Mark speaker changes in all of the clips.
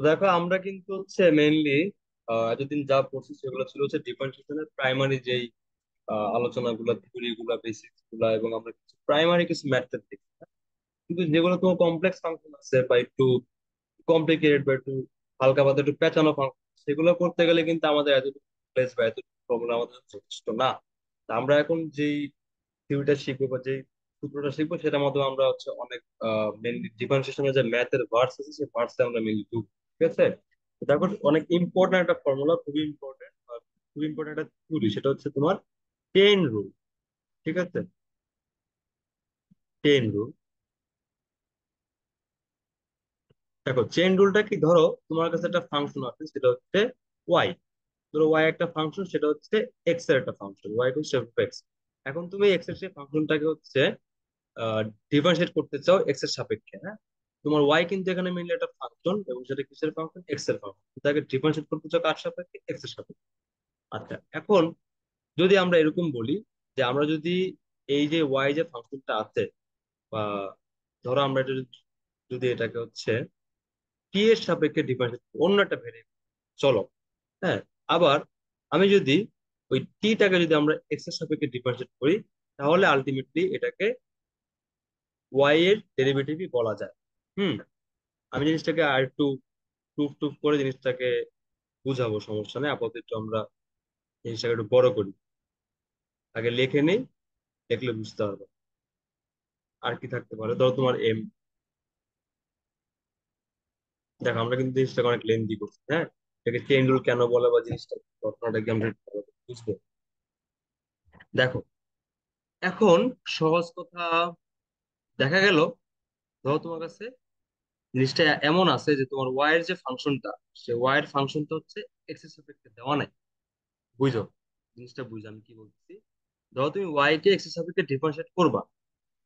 Speaker 1: দেখো আমরা কিন্তু হচ্ছে মেইনলি এতদিন যা পড়ছি সেগুলো ছিল হচ্ছে ডিফারেন্সিয়েশনের প্রাইমারি যেই আহ, আলোচনাগুলো থিওরি গুলা বেসিক্সগুলা এবং আমরা কিছু প্রাইমারি কিছু ম্যাথড দেখি কিন্তু যেগুলো তোমার কমপ্লেক্স ফাংশন আছে বা একটু কমপ্লিকেটেড বা একটু হালকা পাতলা একটু পেঁচানো ফাংশন সেগুলো করতে গেলে কিন্তু আমাদের এতটুকু knowledge বা এতটুকু প্রবলেম আমাদের যথেষ্ট না। তা আমরা এখন যেই থিওরিটা শিখব বা যেই সূত্রটা শিখব সেটার মাধ্যমে আমরা হচ্ছে অনেক মেনলি ডিফারেন্সিয়েশনের যে ম্যাথের ভার্স আছে সেই ভার্সে আমরা মেনলি ঢুকবো। ঠিক আছে? তো দেখো অনেক ইম্পর্টেন্ট একটা ফর্মুলা খুবই ইম্পর্টেন্ট খুবই ইম্পর্টেন্ট একটা থিওরি সেটা হচ্ছে তোমার চেইন রুল ঠিক আছে? চেইন রুল দেখো চেইন রুলটা কি? ধরো, তোমার কাছে একটা ফাংশন আছে, সেটা হচ্ছে ওয়াই ধরো ওয়াই একটা ফাংশন সেটা হচ্ছে এক্সের একটা ফাংশন ওয়াই টু সেভ এক্স এখন তুমি এক্সের সেই ফাংশনটাকে হচ্ছে ডিফারেন্সিয়েট করতে চাও এক্সের সাপেক্ষে হ্যাঁ? তোমার ওয়াই কিন্তু এখানে মেনলি একটা ফাংশন এবং সেটা কিসের ফাংশন এক্সের ফাংশন তাকে ডিফারেন্সিয়েট করতে চাও কার সাপেক্ষে? এক্সের সাপেক্ষে। আচ্ছা এখন যদি আমরা এরকম বলি যে আমরা যদি এই যে ওয়াই যে ফাংশনটা আছে, বা ধরো আমরা এটা যদি এটাকে হচ্ছে টি এর সাপেক্ষে ডিফারেন্সিয়েট অন্য একটা ভেরিয়েবল চলো হ্যাঁ আবার আমি যদি ওই টিটাকে যদি আমরা এক্সের সাপেক্ষে ডিফারেন্সিয়েট করি, তাহলে আলটিমেটলি এটাকে ওয়াই এর ডেরিভেটিভই বলা যায়। হুম, আমি জিনিসটাকে আর একটু প্রুফ টুফ করে জিনিসটাকে বুঝাবো, সমস্যা নেই, আপাতত একটু আমরা জিনিসটাকে একটু বড় করি। আগে লিখে নেই, দেখলে বুঝতে হবে আর কি থাকতে পারে? ধরো তোমার এম দেখো, আমরা কিন্তু জিনিসটাকে অনেক লেন্দি করছি হ্যাঁ? এটাকে চেইন রুল কেন বলে বা জিনিসটা ঘটনাটা কি আমরা বুঝব? দেখো, এখন সহজ কথা দেখা গেল। ধরো তোমার কাছে জিনিসটা এমন আছে যে তোমার ওয়াইয়ের যে ফাংশনটা সে ওয়াই এর ফাংশনটা হচ্ছে এক্সের সাপেক্ষে দেওয়া নাই। বুঝো? জিনিসটা বুঝো, আমি কি বলতেছি? ধরো তুমি ওয়াই কে এক্সের সাপেক্ষে ডিফারেন্সিয়েট করবা।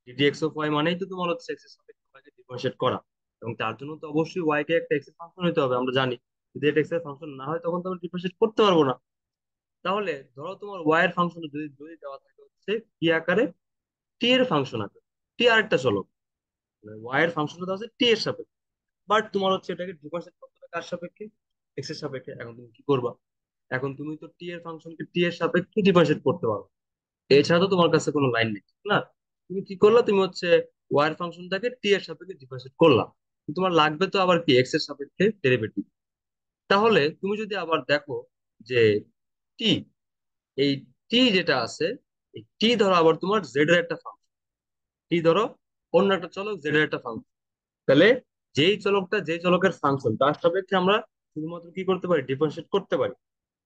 Speaker 1: ডিডি এক্স অফ ওয়াই মানেই তো তোমার হচ্ছে এক্সের সাপেক্ষে ওয়াই কে ডিফারেন্সিয়েট করা। এবং তার জন্য তো অবশ্যই ওয়াই কে একটা এক্সের ফাংশন হতে হবে, আমরা জানি। যদি এটা এক্সের ফাংশন না হয়, তখন তো আমরা ডিফারেন্সিয়েট করতে পারব না। তাহলে ধরো তোমার ওয়াই এর ফাংশন যদি যদি দেওয়া থাকে হচ্ছে কি আকারে টি এর ফাংশন আকারে টি আর একটা চলো ওয়াই এর ফাংশনটা দেওয়া আছে টি এর সাপেক্ষে। বাট তোমার হচ্ছে এটাকে ডিফারেন্সিয়েট করতে হবে কার সাপেক্ষে? এক্সের সাপেক্ষে। এখন তুমি কি করবা? এখন তুমি তো টি এর ফাংশনকে টি এর সাপেক্ষে ডিফারেন্সিয়েট করতে পারো। এছাড়া তো তোমার কাছে কোনো লাইন নেই, না? তুমি কি করলা? তুমি হচ্ছে ওয়াই এর ফাংশনটাকে টি এর সাপেক্ষে ডিফারেন্সিয়েট করলা। তোমার লাগবে তো আবার কি? এক্সের সাপেক্ষে ডেরিভেটিভ তাহলে তুমি যদি আবার দেখো যে টি এই টি যেটা আছে, এই টি ধরো আবার তোমার জেড এর একটা ফাংশন টি ধরো অন্য একটা চলক জেড এর একটা ফাংশন তাহলে যেই চলকটা, যেই চলকের ফাংশন তার সাপেক্ষে আমরা শুধুমাত্র কি করতে পারি? ডিফারেন্সিয়েট করতে পারি।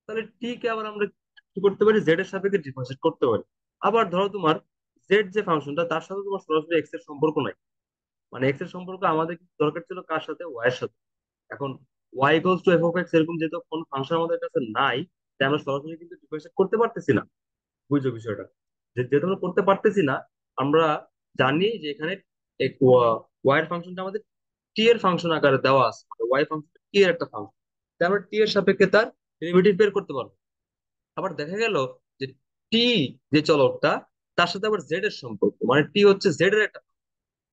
Speaker 1: তাহলে টি কে আবার আমরা কি করতে পারি? জেড এর সাপেক্ষে ডিফারেন্সিয়েট করতে পারি। আবার ধরো তোমার জেড যে ফাংশনটা তার সাথে তোমার সরাসরি এক্সের সম্পর্ক নাই। মানে এক্সের সম্পর্ক আমাদের দরকার ছিল কার সাথে? ওয়াই এর সাথে। এখন y equals to f of x এরকম যেহেতু কোন ফাংশন আমাদের কাছে নাই, তাই আমরা সরাসরি কিন্তু ডিফারেন্সিয়েট করতে পারতেছি না। বুঝছ বিষয়টা? যেহেতু আমরা করতে পারতেছি না, আমরা জানি যে এখানে ওয়াই এর ফাংশনটা আমাদের টি এর ফাংশন আকারে দেওয়া আছে ওয়াই ফাংশন টি এর একটা ফাংশন আমরা টি এর সাপেক্ষে তার ডেরিভেটিভ বের করতে পারব। আবার দেখা গেল যে টি যে চলকটা, তার সাথে আবার জেড এর সম্পর্ক মানে টি হচ্ছে জেড এর একটা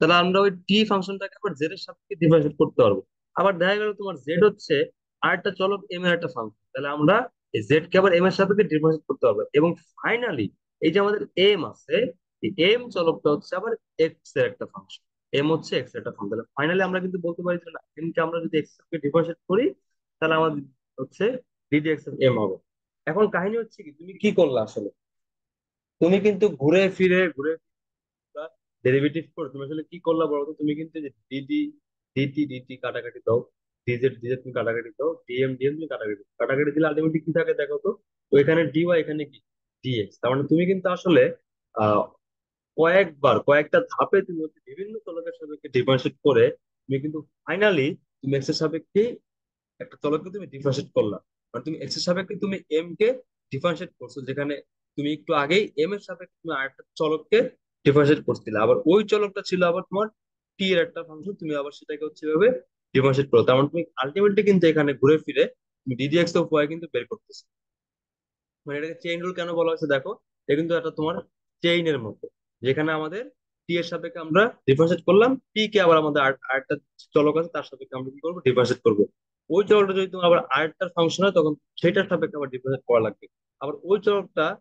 Speaker 1: তাহলে আমরা ওই টি ফাংশনটাকে আবার জেড এর সাপেক্ষে ডিফারেন্সিয়েট করতে পারব। আবার দেখা গেল তোমার জেড হচ্ছে আর একটা চলক এম এর একটা ফাংশন তাহলে আমরা এই জেড কে আবার এম এর সাপেক্ষে ডিফারেন্সিয়েট করতে পারব। এবং ফাইনালি এই যে আমাদের এম আছে এম চলকটা হচ্ছে আবার এক্সের একটা ফাংশন এম হচ্ছে এক্স একটা ফাংশন তাহলে ফাইনালি আমরা কিন্তু বলতে পারি যে না এম কে আমরা যদি এক্স কে ডিফারেন্সিয়েট করি, তাহলে আমাদের হচ্ছে ডিডি এক্স এম হবে। এখন কাহিনী হচ্ছে কি, তুমি কি করলা আসলে? তুমি কিন্তু ঘুরে ফিরে, ঘুরে ডেরিভেটিভ করে তুমি আসলে কি করলা বলো তো তুমি কিন্তু যে ডিডি ডিটি ডিটি কাটাকাটি দাও। ডিজেড ডিজেড তুমি কাটাকাটি দাও। ডিএম ডিএম তুমি কাটাকাটি। কাটাকাটি দিলে আলটিমেটলি কি থাকে দেখো তো? ওইখানে ডিওয়াই এখানে কি? ডিএক্স তার মানে তুমি কিন্তু আসলে কয়েকবার, কয়েকটা ধাপে তুমি হচ্ছে বিভিন্ন চলকের সাপেক্ষে ডিফারেন্সিয়েট করে তুমি কিন্তু ফাইনালি তুমি এক্সের সাপেক্ষে একটা চলককে তুমি ডিফারেন্সিয়েট করলা। মানে তুমি এক্সের সাপেক্ষে তুমি এম কে ডিফারেন্সিয়েট করছ, যেখানে তুমি একটু আগেই এম এর সাপেক্ষে তুমি আরেকটা চলককে ডিফারেন্সিয়েট করছিলে। আবার ওই চলকটা ছিল আবার তোমার টি এর একটা ফাংশন তুমি আবার সেটাকে হচ্ছে এভাবে ডিফারেন্সিয়েট করো তার মানে তুমি আলটিমেটলি কিন্তু এখানে ঘুরে ফিরে তুমি ডিডি এক্স অফ ওয়াই কিন্তু বের করতেছো। মানে এটাকে চেইন রুল কেন বলা হয়েছে দেখো? এটা কিন্তু একটা তোমার চেইনের মতো। যেখানে আমাদের টি এর সাপেক্ষে আমরা ডিফারেন্সিয়েট করলাম পি কে আবার আমাদের আর- আরেকটা চলক আছে, তার সাপেক্ষে আমরা কি করব? ডিফারেন্সিয়েট করব। ওই চলকটা যদি আবার আরেকটার ফাংশন হয়, তখন সেটার সাপেক্ষে আবার ডিফারেন্সিয়েট করা লাগবে। আবার ওই চলকটা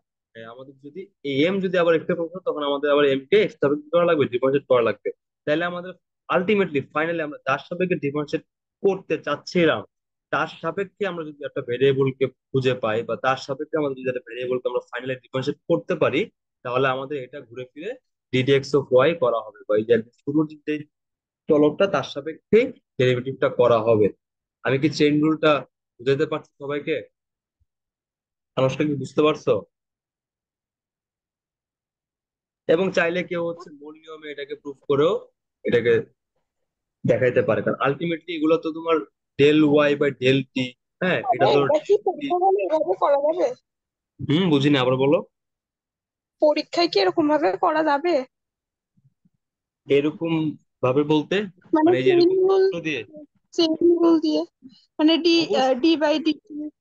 Speaker 1: আমাদের যদি এম যদি আবার এক্স ফাংশন তখন আমাদের আবার এম কে এক্স সাপেক্ষে করা লাগবে? ডিফারেন্সিয়েট করা লাগবে। তাহলে আমাদের আলটিমেটলি ফাইনালি আমরা যার সাপেক্ষে ডিফারেন্সিয়েট করতে চাচ্ছিলাম। তার সাপেক্ষে আমরা যদি একটা ভেরিয়েবলকে খুঁজে পাই, বা তার সাপেক্ষে আমাদের যদি একটা ভেরিয়েবলকে আমরা ফাইনালি ডিফারেন্সিয়েট করতে পারি তাহলে আমাদের এটা ঘুরে ফিরে ডিডিএক্স অফ ওয়াই করা হবে বা এই শুরুর যে চলকটা তার সাপেক্ষে ডেরিভেটিভটা করা হবে। আমি কি চেইন রুলটা বুঝাতে পারছি সবাইকে? মানুষটা কি বুঝতে পারছ? এবং চাইলে কেউ হচ্ছে মূল নিয়মে এটাকে প্রুফ করেও এটাকে দেখাইতে পারে। কারণ আলটিমেটলি এগুলো তো তোমার del y by del t হ্যাঁ? এটা তো হুম বুঝিনি আবার বলো।
Speaker 2: পরীক্ষায় কি এরকম ভাবে করা যাবে?
Speaker 1: এরকম ভাবে বলতে?
Speaker 2: মানে
Speaker 1: মানে
Speaker 2: চেইন
Speaker 1: এরকম
Speaker 2: রুল
Speaker 1: সূত্র দিয়ে?
Speaker 2: চেইন রুল দিয়ে। মানে ডি
Speaker 1: অবশ্যই
Speaker 2: ডি বাই ডি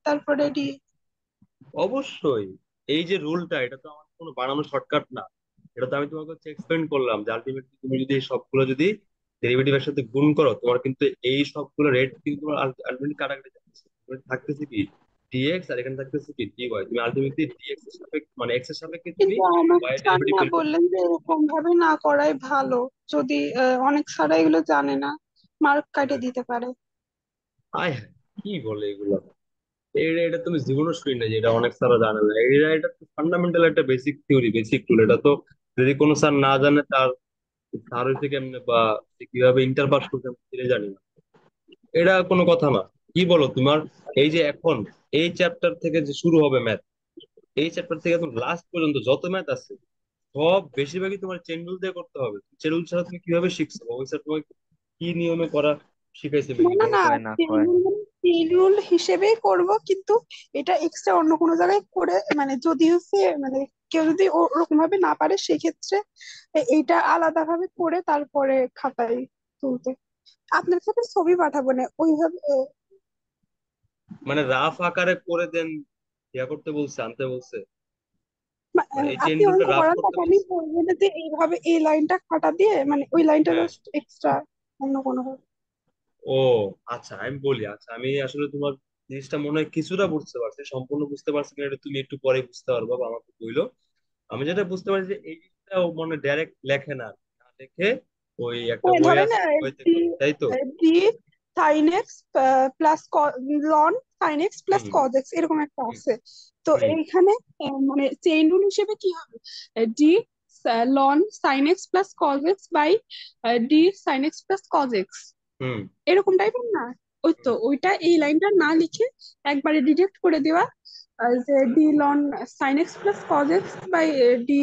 Speaker 2: তারপরে ডি
Speaker 1: অবশ্যই। এই যে রুলটা এটা তো আমার কোনো বানানো শর্টকাট না। এটা তো আমি তোমাকে হচ্ছে এক্সপ্লেন করলাম যে আলটিমেটলি তুমি যদি এই সবগুলো যদি ডেরিভেটিভের সাথে গুণ করো তোমার কিন্তু এই সবগুলো রেট কিন্তু তোমার আলটিমেটলি কাটাকাটি যাচ্ছে তোমার থাকতেছে কি? ডিএক্স আর এখানে থাকতেছে কি ডিওয়াই তুমি আলটিমেটলি ডিএক্স এর সাপেক্ষে মানে এক্সের সাপেক্ষে তুমি ডেরিভেটিভ করবে
Speaker 2: বললেন যে এরকম ভাবে না করাই ভালো। যদি অনেক স্যারা এগুলো জানে না মার্ক কাটে দিতে পারে।
Speaker 1: আয় হ্যাঁ কি বলে এগুলো? এটা এটা তুমি জীবনও শুনি না যে এটা অনেক স্যাররা জানে না। এটা এটা ফান্ডামেন্টাল একটা বেসিক থিওরি বেসিক টুল এটা তো যদি কোনো স্যার না জানে তার স্যার হইছে কেমনে বা সে কীভাবে ইন্টার পাস করতে সেটা জানি না। এটা কোনো কথা না। কি বলো তোমার? এই যে এখন এই চ্যাপ্টার থেকে যে শুরু হবে ম্যাথ এই চ্যাপ্টার থেকে একদম লাস্ট পর্যন্ত যত ম্যাথ আছে সব বেশিরভাগই তোমার চেন রুল দিয়ে করতে হবে। চেন রুল ছাড়া তুমি কীভাবে শিখছো? ওই স্যার তোমাকে কি নিয়মে করা শিখাইছে
Speaker 2: না না রুল হিসেবেই করব কিন্তু এটা এক্সট্রা অন্য কোনো জায়গায় করে মানে যদি হচ্ছে মানে কেউ যদি ওরকম ভাবে না পারে সেক্ষেত্রে এইটা আলাদা ভাবে করে তারপরে খাতায় তুলতে। আপনার সাথে ছবি পাঠাবো না ওইভাবে
Speaker 1: মানে রাফ আকারে করে দেন ইয়া করতে বলছে আনতে বলছে। মানে
Speaker 2: এইভাবে এই লাইনটা কাটা দিয়ে মানে ওই লাইনটা
Speaker 1: হ্যাঁ।
Speaker 2: জাস্ট এক্সট্রা অন্য কোনো
Speaker 1: ও আচ্ছা আমি বলি আচ্ছা আমি আসলে তোমার জিনিসটা মনে হয় কিছুটা বুঝতে পারছি সম্পূর্ণ বুঝতে পারছি কিনা এটা তুমি একটু পরে বুঝতে পারবা বা আমাকে বইলো। আমি যেটা বুঝতে পারছি যে এই জিনিসটা মনে ডাইরেক্ট লেখে না না লেখে ওই একটা বই আছে তাই তো?
Speaker 2: D sine x plus loan sine x plus cos x এরকম একটা আছে। তো এইখানে মানে চেইন রুল হিসেবে কি হবে? D loan sine x plus cos x by d sine x plus
Speaker 1: cos x
Speaker 2: এরকম টাইপের না? ওই তো ওইটা এই লাইনটা না লিখে একবারে ডিটেক্ট করে দেওয়া আহ, যে d loan sine x plus cos x by d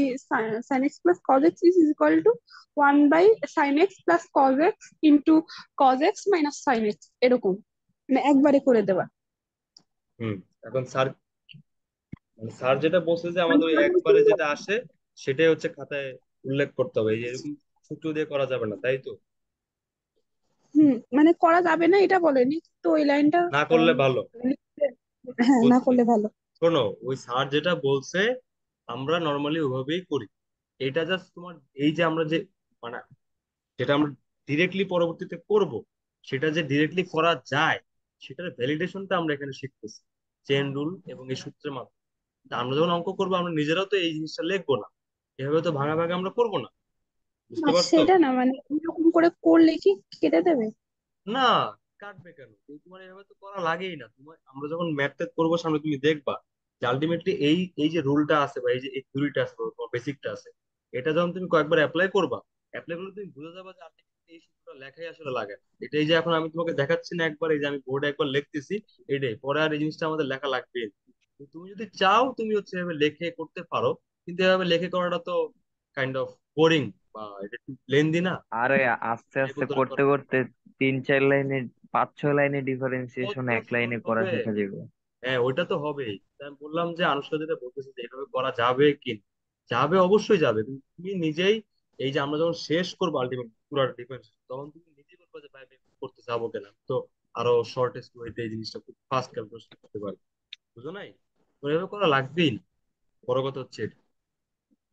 Speaker 2: sine x plus cos x is equal to one by sine x plus cos x into cos x minus sine x এরকম। মানে একবারে করে দেওয়া।
Speaker 1: হুম এখন স্যার মানে sir যেটা বলছে যে আমাদের ওই একবারে যেটা আসে সেটাই হচ্ছে খাতায় উল্লেখ করতে হবে। এরকম সূত্র দিয়ে করা যাবে না তাই তো?
Speaker 2: হুম মানে করা যাবে না এটা বলেনি। তো ওই লাইনটা
Speaker 1: না করলে ভালো।
Speaker 2: হ্যাঁ না করলে ভালো।
Speaker 1: শোনো ওই স্যার যেটা বলছে আমরা নর্মালি ওইভাবেই করি। এটা জাস্ট তোমার এই যে আমরা যে মানে যেটা আমরা ডিরেক্টলি পরবর্তীতে করব সেটা যে ডিরেক্টলি করা যায় সেটার ভ্যালিডেশনটা আমরা এখানে শিখতেছি। চেন রুল এবং এই সূত্রের মাধ্যমে। আমরা যখন অঙ্ক করব আমরা নিজেরাও তো এই জিনিসটা লিখব না। এভাবে তো ভাগা ভাগে আমরা করব না। বুঝতে পারছ?
Speaker 2: সেটা না মানে এরকম করে করলে কি কেটে দেবে?
Speaker 1: না কাটবে কেন? তোমার এভাবে তো করা লাগেই না। তোমার আমরা যখন ম্যাথ করব সামনে তুমি দেখবা যে আলটিমেটলি এই এই যে রুলটা আছে বা এই যে এই থিওরিটা আছে বেসিকটা আছে এটা যখন তুমি কয়েকবার অ্যাপ্লাই করবা অ্যাপ্লাই করলে তুমি বুঝে যাবা যে এই সূত্রটা লেখাই আসলে লাগে এটাই যে এখন আমি তোমাকে দেখাচ্ছি না একবার এই যে আমি বোর্ডে একবার লিখতেছি এটাই। পরে আর এই জিনিসটা আমাদের লেখা লাগবে তুমি যদি চাও তুমি হচ্ছে এভাবে লেখে করতে পারো কিন্তু এভাবে লেখে করাটা তো কাইন্ড অফ বোরিং বা এটা একটু লেন্দি না।
Speaker 3: আরে আস্তে আস্তে করতে করতে তিন চার লাইনে পাঁচ ছয় লাইনে ডিফারেন্সিয়েশন এক লাইনে করা শিখে যাবে।
Speaker 1: হ্যাঁ ওইটা তো হবেই। আমি বললাম যে আনুষ্কা যেটা বলতেছে যে এভাবে করা যাবে কি যাবে, অবশ্যই যাবে। তুমি নিজেই এই যে আমরা যখন শেষ করব আলটিমেট পুরো ডিফেন্স তখন তুমি নিজে বলবে যে ভাই করতে যাব কেন? তো আরও শর্টেস্ট ওয়েতে এই জিনিসটা খুব ফাস্ট ক্যালকুলেশন করতে পারি। বুঝো নাই? এভাবে করা লাগবেই না। বড় কথা হচ্ছে এটা।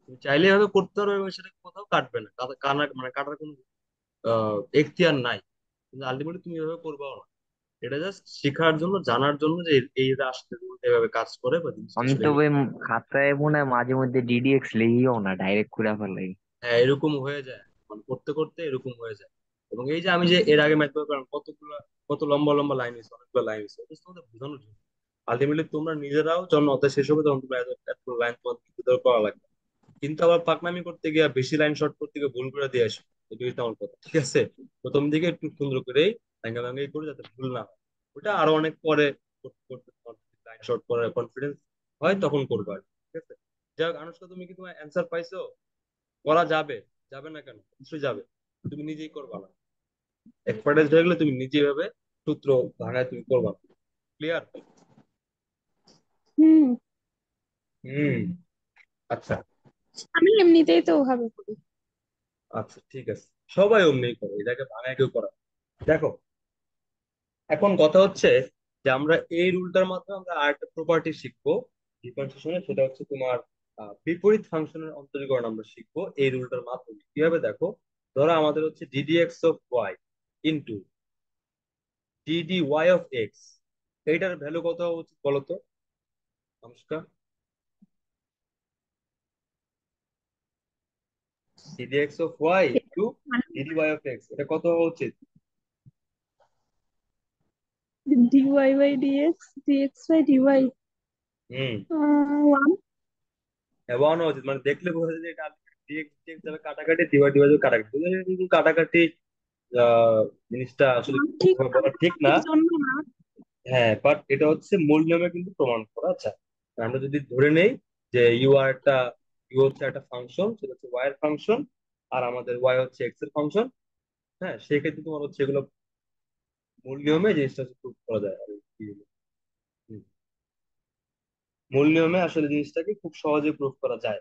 Speaker 1: তুমি চাইলে এভাবে করতে পারো এবং সেটা কোথাও কাটবে না। কানা মানে কাটার কোনো এখতিয়ার নাই। কিন্তু আলটিমেটলি তুমি এভাবে করবাও না। এটা জাস্ট শেখার জন্য জানার জন্য যে এই রুলটা এভাবে কাজ করে বা
Speaker 3: আমি তো ভাই খাতায় মনে হয় মাঝে মধ্যে ডিডিএক্স লিখিও না ডাইরেক্ট করে ফেলাই
Speaker 1: হ্যাঁ এরকম হয়ে যায়। মানে করতে করতে এরকম হয়ে যায়। এবং এই যে আমি যে এর আগে ম্যাথ করলাম কতগুলো কত লম্বা লম্বা লাইন হয়েছে অনেকগুলো লাইন হয়েছে এটা তোমাদের বোঝানোর জন্য। আলটিমেটলি তোমরা নিজেরাও যখন অধ্যায় শেষ হবে তখন তোমরা এত- এতগুলো লাইন তোমাদের করা লাগবে। কিন্তু আবার পাকনামি করতে গিয়ে বেশি লাইন শর্ট করতে গিয়ে ভুল করে দিয়ে আসো এটা হচ্ছে আমার কথা ঠিক আছে? প্রথম দিকে একটু সুন্দর করেই ভাঙ্গা ভাঙ্গাই করে যাতে ভুল না হয়। ওটা আরও অনেক পরে করতে করতে লাইন শর্ট করার কনফিডেন্স হয় তখন করবে আর ঠিক আছে? যাই হোক আনুষ্কা তুমি কি তোমার অ্যান্সার পাইছো? করা যাবে যাবে না কেন? অবশ্যই যাবে। তুমি নিজেই করবা না। এক্সপার্টাইজ হয়ে গেলে তুমি নিজে ভাবে সূত্র ভাঙায় তুমি করবা ক্লিয়ার
Speaker 2: হুম।
Speaker 1: হুম আচ্ছা।
Speaker 2: আমি এমনিতেই তো ওভাবে করি।
Speaker 1: আচ্ছা ঠিক আছে। সবাই অমনি করে এটাকে ভাঙায় কেউ করা দেখো এখন কথা হচ্ছে যে আমরা এই রুলটার মাধ্যমে আমরা আরেকটা প্রপার্টি শিখব। ডিফারেন্সিয়েশনে সেটা হচ্ছে তোমার বিপরীত ফাংশনের অন্তরীকরণ আমরা শিখব এই রুলটার মাধ্যমে। কীভাবে দেখো? ধরো আমাদের হচ্ছে d d x of y into d d y of x এইটার ভ্যালু কত হওয়া উচিত বলো তো নমস্কার। D d x of y into d d y of x এটা কত হওয়া উচিত
Speaker 2: dy by dx dx by dy
Speaker 1: হুম।
Speaker 2: ওয়ান
Speaker 1: ওয়ান উচিত মানে দেখলে বোঝা যায় যে এটা ডিএক্স ডিএক্স যাবে কাটাকাটি ডিওয়াই ডিওয়াই যাবে কাটাকাটি। কিন্তু কাটাকাটি জিনিসটা আসলে
Speaker 2: ঠিক
Speaker 1: বলা ঠিক না।
Speaker 2: না।
Speaker 1: হ্যাঁ বাট এটা হচ্ছে মূল নিয়মে কিন্তু প্রমাণ করা। আচ্ছা আমরা যদি ধরে নেই যে ইউ আর একটা ইউ হচ্ছে একটা ফাংশন সেটা হচ্ছে ওয়াই এর ফাংশন আর আমাদের ওয়াই হচ্ছে এক্সের ফাংশন হ্যাঁ সেক্ষেত্রে তোমার হচ্ছে এগুলো মূল নিয়মে জিনিসটা প্রুভ করা যায় আর কি মূল নিয়মে আসলে জিনিসটাকে খুব সহজে প্রুভ করা যায়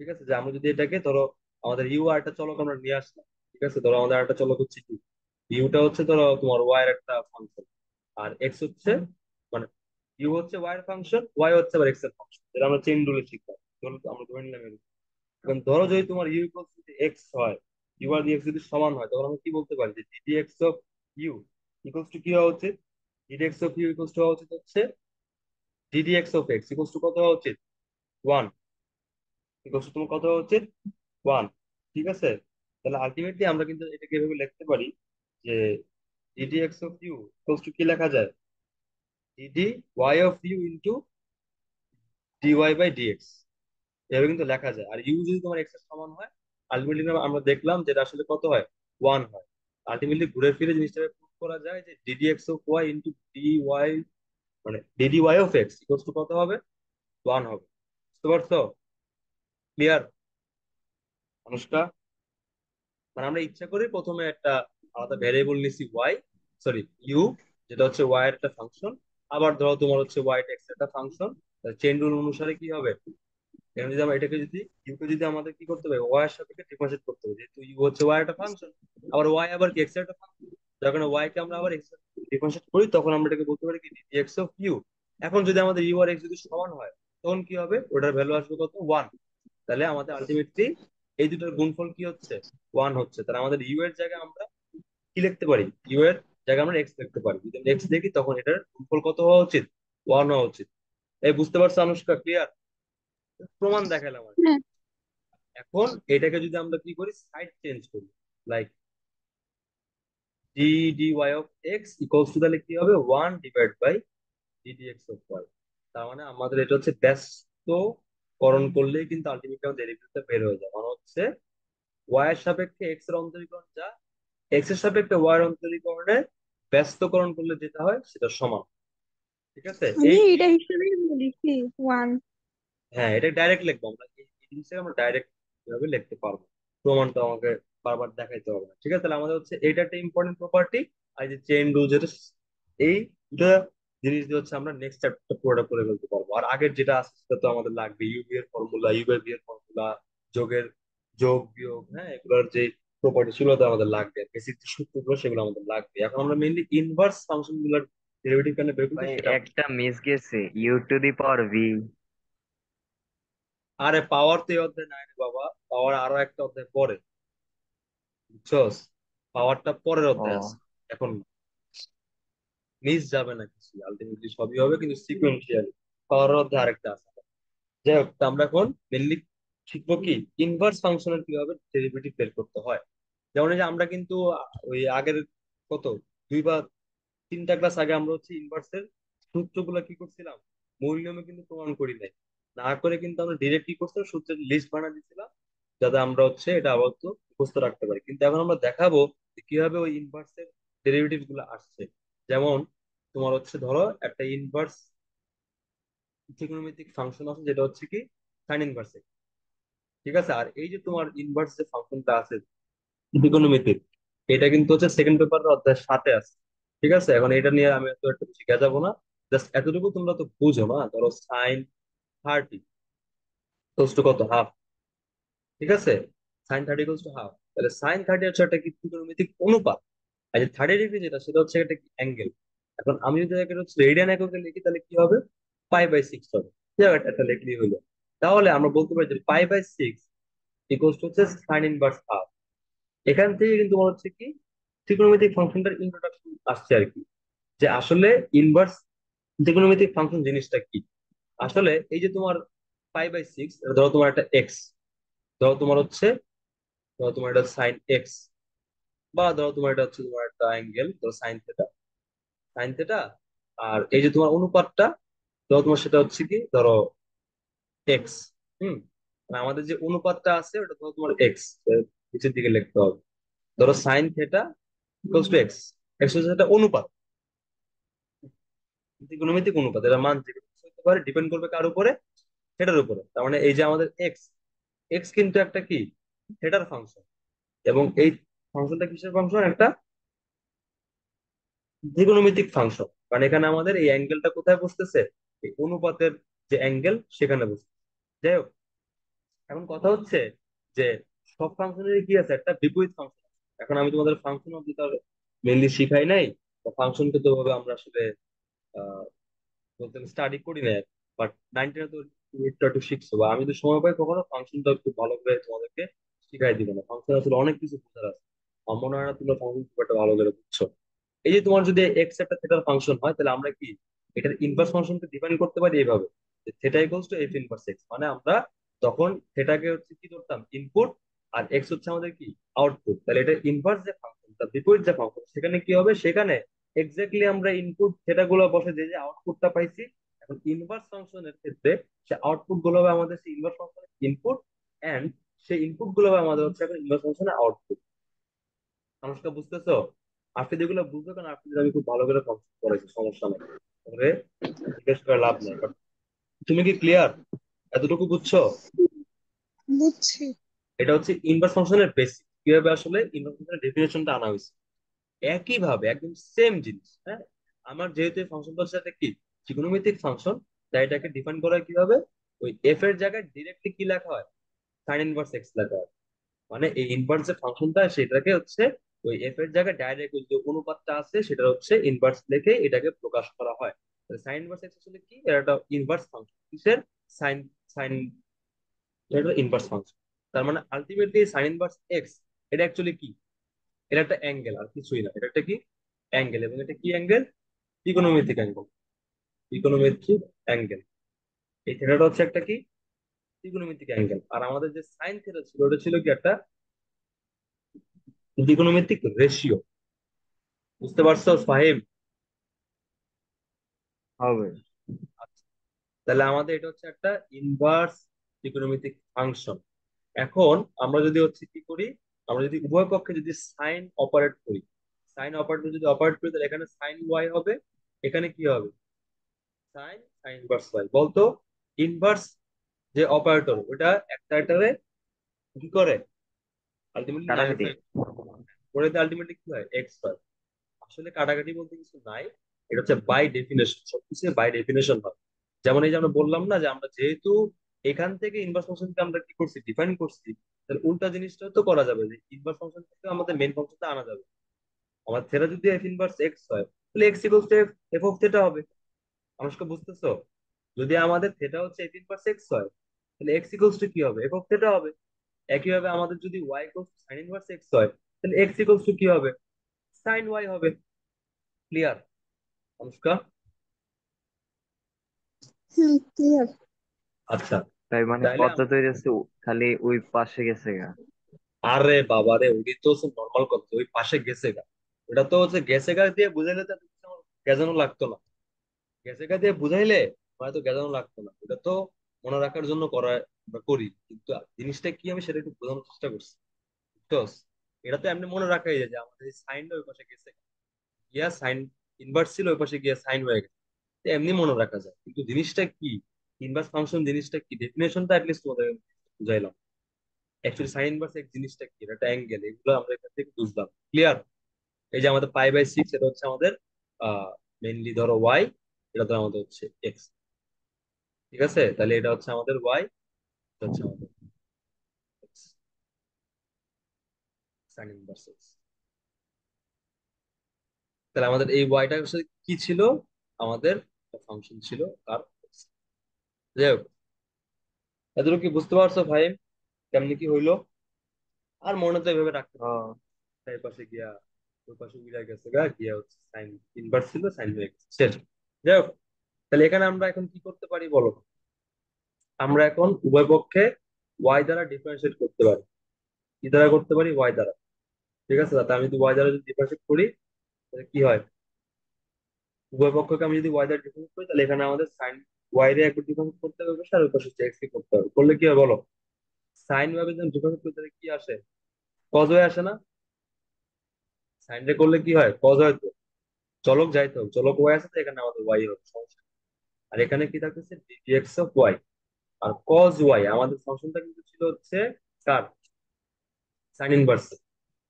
Speaker 1: ঠিক আছে যে আমরা যদি এটাকে ধরো আমাদের ইউ আর একটা চলক আমরা নিয়ে আসলাম ঠিক আছে ধরো আমাদের একটা চলক হচ্ছে কি ইউটা হচ্ছে ধরো তোমার ওয়াই এর একটা ফাংশন আর এক্স হচ্ছে মানে ইউ হচ্ছে ওয়াই এর ফাংশন ওয়াই হচ্ছে আবার এক্সের ফাংশন যেটা আমরা চেইন রুলে শিখতাম ধরো আমরা ধরে নিলাম এখন ধরো যদি তোমার ইউ ইকুয়ালস যদি এক্স হয় ইউ আর এক্স যদি সমান হয় তখন আমরা কি বলতে পারি যে d d x of u equals to কি হওয়া উচিত? D d x of u equals to হওয়া উচিত হচ্ছে d d x of x equals to কত হওয়া উচিত? ওয়ান ইকুয়ালস টু তোমার কত হওয়া উচিত? ওয়ান ঠিক আছে? তাহলে আলটিমেটলি আমরা কিন্তু এটাকে এভাবে লিখতে পারি যে d d x of u equals to কি লেখা যায়? D d y of u into d y by d x এভাবে কিন্তু লেখা যায়। আর ইউ যদি তোমার এক্সের সমান হয় আলটিমেটলি আমরা দেখলাম যেটা আসলে কত হয়? ওয়ান হয়। আলটিমেটলি ঘুরে ফিরে জিনিসটাকে প্রুভ করা যায় যে d d x of y into d y মানে d d y of x equals to কত হবে? ওয়ান হবে। বুঝতে পারছ? ক্লিয়ার মানুষটা? মানে আমরা ইচ্ছা করে প্রথমে একটা আলাদা ভ্যারিয়েবল নিছি ওয়াই সরি ইউ যেটা হচ্ছে ওয়াই এর একটা ফাংশন আবার ধরো তোমার হচ্ছে ওয়াই এক্সের একটা ফাংশন চেইন রুল অনুসারে কি হবে? এখন যদি আমরা এটাকে যদি ইউকে যদি আমাদের কি করতে হবে? ওয়াই এর সাপেক্ষে ডিফারেন্সিয়েট করতে হবে। যেহেতু ইউ হচ্ছে ওয়াই একটা ফাংশন আবার ওয়াই আবার কি? এক্সের একটা ফাংশন যখন ওয়াই কে আমরা আবার এক্স ডিফারেন্সিয়েট করি তখন আমরা এটাকে বলতে পারি কি এক্স অফ ইউ এখন যদি আমাদের ইউ আর এক্স যদি সমান হয় তখন কি হবে? ওটার ভ্যালু আসবে কত? ওয়ান তাহলে আমাদের আলটিমেটলি এই দুটোর গুণফল কি হচ্ছে? ওয়ান হচ্ছে। তাহলে আমাদের ইউ এর জায়গায় আমরা কি লিখতে পারি? ইউ এর জায়গায় আমরা এক্স লিখতে পারি। যদি এক্স দেখি তখন এটার গুণফল কত হওয়া উচিত? ওয়ান হওয়া উচিত। এই বুঝতে পারছ অনুষ্কা ক্লিয়ার প্রমাণ দেখালাম
Speaker 2: হ্যাঁ।
Speaker 1: এখন এটাকে যদি আমরা কি করি? সাইড চেঞ্জ করি। Like d d y of x equals to তাহলে কি হবে? One divide by d d x of y তার মানে আমাদের এটা হচ্ছে ব্যস্তকরণ করলেই কিন্তু আলটিমেটলি আমাদের ডেরিভেটিভটা বের হয়ে যায়। মানে হচ্ছে ওয়াই এর সাপেক্ষে এক্সের অন্তরীকরণ যা এক্সের সাপেক্ষে ওয়াই এর অন্তরীকরণে ব্যস্তকরণ করলে যেটা হয় সেটা সমান। ঠিক আছে? এই
Speaker 2: এটা হিসেবেই বলেছি ওয়ান
Speaker 1: হ্যাঁ এটা ডাইরেক্ট লিখব। আমরা এই জিনিসটাকে আমরা ডাইরেক্ট ভাবে লিখতে পারব। প্রমাণটা আমাকে বারবার দেখাইতে হবে না। ঠিক আছে? তাহলে আমাদের হচ্ছে এটা একটা ইম্পর্টেন্ট প্রপার্টি আর যে চেইন রুল যেটা এই দুটা জিনিস দিয়ে হচ্ছে আমরা নেক্সট চ্যাপ্টার পুরোটা করে ফেলতে পারব। আর আগের যেটা আছে সেটা তো আমাদের লাগবে। ইউবি এর ফর্মুলা ইউ এর বি এর ফর্মুলা যোগের যোগ বিয়োগ হ্যাঁ এগুলোর যে প্রপার্টি সেগুলো তো আমাদের লাগবে। বেসিক যে সূত্রগুলো সেগুলো আমাদের লাগবে। এখন আমরা মেইনলি ইনভার্স ফাংশনগুলোর ডেরিভেটিভ কেন বের করতে
Speaker 3: একটা মিস গেছে। U to the power v
Speaker 1: আরে পাওয়ার তো এই অধ্যায় নাই রে বাবা। পাওয়ার আরও একটা অধ্যায় পরে। বুঝছস? পাওয়ারটা পরের অধ্যায় আছে। এখন মিস যাবে না কিছু আলটিমেটলি সবই হবে কিন্তু সিকুয়েন্সিয়ালি পাওয়ার মধ্যে আরেকটা আছে। যাই হোক তো আমরা এখন মেনলি শিখব কি? ইনভার্স ফাংশনের কীভাবে ডেরিভেটিভ বের করতে হয়। যেমন এই যে আমরা কিন্তু ওই আগের কত? দুই বা তিনটা ক্লাস আগে আমরা হচ্ছে ইনভার্সের সূত্রগুলো কি করছিলাম? মূল নিয়মে কিন্তু প্রমাণ করি নাই। না করে কিন্তু আমরা ডিরেক্ট কি করছিলাম? সূত্রের লিস্ট বানা দিছিলাম। যাতে আমরা হচ্ছে এটা আপাতত মুখস্থ রাখতে পারি। কিন্তু এখন আমরা দেখাবো যে কীভাবে ওই ইনভার্সের ডেরিভেটিভগুলো আসছে। যেমন তোমার হচ্ছে ধরো একটা ইনভার্স ট্রিগোনোমেট্রিক ফাংশন আছে, যেটা হচ্ছে কি সাইন ইনভার্স ঠিক আছে? আর এই যে তোমার ইনভার্স যে ফাংশনটা আছে ট্রিগোনোমেট্রিক এটা কিন্তু হচ্ছে সেকেন্ড পেপারের অধ্যায় সাথে আছে। ঠিক আছে? এখন এটা নিয়ে আমি এত একটা বেশি যাব না। জাস্ট এতটুকু তোমরা তো বুঝো না। ধরো সাইন থার্টি কত? হাফ ঠিক আছে? Sine thirty equals to half তাহলে সাইন থার্টি হচ্ছে একটা কি ত্রিকোণমিতিক অনুপাত? আর যে থার্টি ডিগ্রি যেটা, সেটা হচ্ছে একটা অ্যাঙ্গেল এখন আমি যদি হচ্ছে রেডিয়ান এককে লিখি, তাহলে কি হবে? পাই বাই সিক্স হবে। একটা লিখলেই হলো। তাহলে আমরা বলতে পারি যে pi by six equals to হচ্ছে সাইন ইনভার্স হাফ এখান থেকে কিন্তু মনে হচ্ছে কি? ত্রিকোণমিতিক ফাংশনটার ইন্ট্রোডাকশন আসছে আর কি। যে আসলে ইনভার্স ত্রিকোণমিতিক ফাংশন জিনিসটা কি? আসলে এই যে তোমার পাই বাই সিক্স ধরো তোমার একটা এক্স ধরো তোমার হচ্ছে, ধরো তোমার এটা সাইন এক্স বা ধরো তোমার এটা হচ্ছে তোমার একটা অ্যাঙ্গেল ধরো সাইন থেটা সাইন থেটা আর এই যে তোমার অনুপাতটা, ধরো তোমার সেটা হচ্ছে কি, ধরো এক্স হুম? মানে আমাদের যে অনুপাতটা আছে, ওটা ধরো তোমার এক্স নিচের দিকে লিখতে হবে। ধরো sine theta equals to x x হচ্ছে একটা অনুপাত। ত্রিকোণমিতিক অনুপাত, এটা মান যে হতে পারে ডিপেন্ড করবে কার উপরে? থেটার উপরে। তার মানে এই যে আমাদের এক্স এক্স কিন্তু একটা কি? থেটার ফাংশন এবং এই ফাংশনটা কিসের ফাংশন একটা ত্রিকোণমিতিক ফাংশন কারণ এখানে আমাদের এই অ্যাঙ্গেলটা কোথায় বসতেছে? এই অনুপাতের যে অ্যাঙ্গেল সেখানে বসছে যাই হোক এখন কথা হচ্ছে যে সব ফাংশনের কি আছে? একটা বিপরীত ফাংশন এখন আমি তোমাদের ফাংশন অব্দি তার মেনলি শিখাই নাই। বা ফাংশনকে তো ভাবে আমরা আসলে আহ বলতে স্টাডি করি না বাট নাইন টেনে তো একটু একটু শিখছো বা আমি তো সময় পাই কখনো ফাংশনটা একটু ভালো করে তোমাদেরকে শিখাই দিব না। ফাংশন আসলে অনেক কিছু বোঝার আছে। মনে হয় না তোমরা ফাংশন একটা ভালো করে বুঝছ। এই যে তোমার যদি এক্স একটা থেটার ফাংশন হয়, তাহলে আমরা কি, এটার ইনভার্স ফাংশনকে ডিফাইন করতে পারি এইভাবে? Theta equals to f inverse x মানে আমরা তখন থেটাকে হচ্ছে কি ধরতাম? ইনপুট আর এক্স হচ্ছে আমাদের কি? আউটপুট তাহলে এটা ইনভার্স যে ফাংশন তার বিপরীত যে ফাংশন সেখানে কি হবে? সেখানে এক্স্যাক্টলি আমরা ইনপুট থেটা গুলো বসে যে আউটপুটটা পাইছি ইনভার্স ফাংশনের ক্ষেত্রে সে আউটপুটগুলো হবে আমাদের সেই ইনভার্স ফাংশনের ইনপুট এন্ড সেই ইনপুটগুলো হবে আমাদের হচ্ছে এখন ইনভার্স ফাংশনের আউটপুট মানুষটা বুঝতেছো? আপনি যেগুলো বুঝতে কারণ আপনি আমি খুব ভালো করে কনসেপ্ট করেছি সমস্যা নেই। তবে জিজ্ঞেস করে লাভ নেই। তুমি কি ক্লিয়ার এতটুকু বুঝছ?
Speaker 2: বুঝছি।
Speaker 1: এটা হচ্ছে ইনভার্স ফাংশনের বেসিক কীভাবে আসলে ইনভার্স ফাংশনের ডেফিনেশনটা আনা হয়েছে? একই ভাবে একদম সেম জিনিস হ্যাঁ? আমার যেহেতু এই ফাংশনটা হচ্ছে কি? ত্রিকোণমিতিক ফাংশন তাই এটাকে ডিফাইন করা হয় কীভাবে? ওই এফ এর জায়গায় ডিরেক্টলি কি লেখা হয়? সাইন ইনভার্স এক্স লেখা হয়। মানে এই ইনভার্স যে ফাংশনটা সেটাকে হচ্ছে ওই এফ এর জায়গায় ডাইরেক্ট ওই যে অনুপাতটা আছে, সেটা হচ্ছে ইনভার্স লিখে এটাকে প্রকাশ করা হয়। সাইন ইনভার্স এক্স আসলে কি? এটা ইনভার্স ফাংশন কিসের? সাইন সাইন এটা ইনভার্স ফাংশন তার মানে আলটিমেটলি সাইন ইনভার্স এক্স এটা অ্যাকচুয়ালি কি? এটা একটা অ্যাঙ্গেল আর কিছুই না। এটা একটা কি? অ্যাঙ্গেল এবং এটা কি অ্যাঙ্গেল ত্রিকোণমিতিক অ্যাঙ্গেল ত্রিকোণমিতিক অ্যাঙ্গেল এই থিটাটা হচ্ছে একটা কি? ত্রিকোণমিতিক অ্যাঙ্গেল আর আমাদের যে সাইন থিটা ছিল ওটা ছিল কি একটা? ত্রিকোণমিতিক রেশিও বুঝতে পারছ? ফাহিম?
Speaker 3: হবে।
Speaker 1: আচ্ছা। তাহলে আমাদের এটা হচ্ছে একটা ইনভার্স ত্রিকোণমিতিক ফাংশন এখন আমরা যদি হচ্ছে কি করি? আমরা যদি উভয় পক্ষে যদি সাইন অপারেট করি সাইন অপারেটর যদি অপারেট করি তাহলে এখানে সাইন ওয়াই হবে এখানে কি হবে? সাইন সাইন ইনভার্স ওয়াই বলতো ইনভার্স যে অপারেটর ওটা একটা একটারে কি করে? আলটিমেটলি করে আলটিমেটলি কি হয়? এক্স হয়। আসলে কাটাকাটি বলতে কিছু নাই। এটা হচ্ছে বাই ডেফিনেশন সবকিছু বাই ডেফিনেশন হয়। যেমন এই যে আমরা বললাম না যে আমরা যেহেতু এখান থেকে ইনভার্স ফাংশনকে আমরা কি করছি? ডিফাইন করছি। তাহলে উল্টা জিনিসটা তো করা যাবে যে ইনভার্স ফাংশন থেকে আমাদের মেন ফাংশনটা আনা যাবে। আমার থেটা যদি এফ ইনভার্স এক্স হয় তাহলে x equals to f of theta হবে। মানুষকে বুঝতেছো? যদি আমাদের থেটা হচ্ছে এইটিন ইনভার্স এক্স হয় তাহলে এক্স ইকুয়ালস টু কি হবে? অফ থেটা হবে। একইভাবে আমাদের যদি y equals to sine inverse x হয় তাহলে এক্স ইকুয়ালস টু কি হবে? সাইন ওয়াই হবে। ক্লিয়ার অনুষ্কা? আচ্ছা।
Speaker 3: তাই মানে
Speaker 1: তাহলে
Speaker 3: পদ্মা তৈরি হচ্ছে খালি ওই পাশে গেছে গা।
Speaker 1: আরে বাবা রে ওই তো হচ্ছে নর্মাল কথা ওই পাশে গেছে গা। ওটা তো হচ্ছে গেছে গা দিয়ে বুঝাইলে তো আমার গেজানো লাগতো না। গেছে দিয়ে বুঝাইলে মানে তো গেজানো লাগতো না। ওটা তো মনে রাখার জন্য করা করি। কিন্তু জিনিসটা কি আমি সেটা একটু বোঝানোর চেষ্টা করছি। এটা তো এমনি মনে রাখাই যায় যে আমাদের সাইনটা ওই পাশে গেছে। গিয়া সাইন ইনভার্স ছিল, ওই পাশে গিয়া সাইন হয়ে গেছে। এমনি মনে রাখা যায়। কিন্তু জিনিসটা কি? ইনভার্স ফাংশন জিনিসটা কি? ডেফিনেশনটা অ্যাটলিস্ট তোমাদের বুঝাইলাম। অ্যাকচুয়ালি সাইন ইনভার্স এক জিনিসটা কি? এটা অ্যাঙ্গেল এগুলো আমরা এখান থেকে বুঝলাম। ক্লিয়ার এই যে আমাদের পাই বাই সিক্স এটা হচ্ছে আমাদের মেনলি ধরো ওয়াই এটা তো আমাদের হচ্ছে এক্স ঠিক আছে? তাহলে এটা হচ্ছে আমাদের ওয়াই এটা হচ্ছে আমাদের এক্স সাইন ইনভার্স এক্স তাহলে আমাদের এই ওয়াইটা হচ্ছে কি ছিল? আমাদের ফাংশন ছিল আর। যাই হোক এতটুকু কি বুঝতে পারছ ভাই কেমনি কি হইল? আর মনে তো এভাবে রাখতে পারো এই পাশে গিয়া ওই পাশে উড়ে গেছে গা গিয়া হচ্ছে সাইন ইনভার্স ছিল সাইন হয়ে গেছে। শেষ। যাই হোক, তাহলে এখানে আমরা এখন কি করতে পারি বলো? আমরা এখন উভয় পক্ষে ওয়াই দ্বারা ডিফারেন্সিয়েট করতে পারি। কি দ্বারা করতে পারি? ওয়াই দ্বারা। ঠিক আছে? তাহলে আমি যদি ওয়াই দ্বারা যদি ডিফারেন্সিয়েট করি, তাহলে কি হয়? উভয় পক্ষকে আমি যদি ওয়াই দ্বারা ডিফারেন্সিয়েট করি, তাহলে এখানে আমাদের সাইন ওয়াই রে একবার ডিফারেন্সিয়েট করতে হবে আর ওই পাশে এক্স করতে হবে। করলে কি হয় বলো? সাইন ভাবে যখন ডিফারেন্সিয়েট করি, তাহলে কি আসে? কজ হয়ে আসে না? সাইন রে করলে কি হয়? কজ হয় তো চলক যাই তো চলক ওয়াই আছে তো, এখানে আমাদের ওয়াই হবে, সমস্যা আর এখানে কি থাকতেছে? ডিএক্স অফ ওয়াই আর কজ ওয়াই আমাদের ফাংশনটা কিন্তু ছিল হচ্ছে কার? সাইন ইনভার্স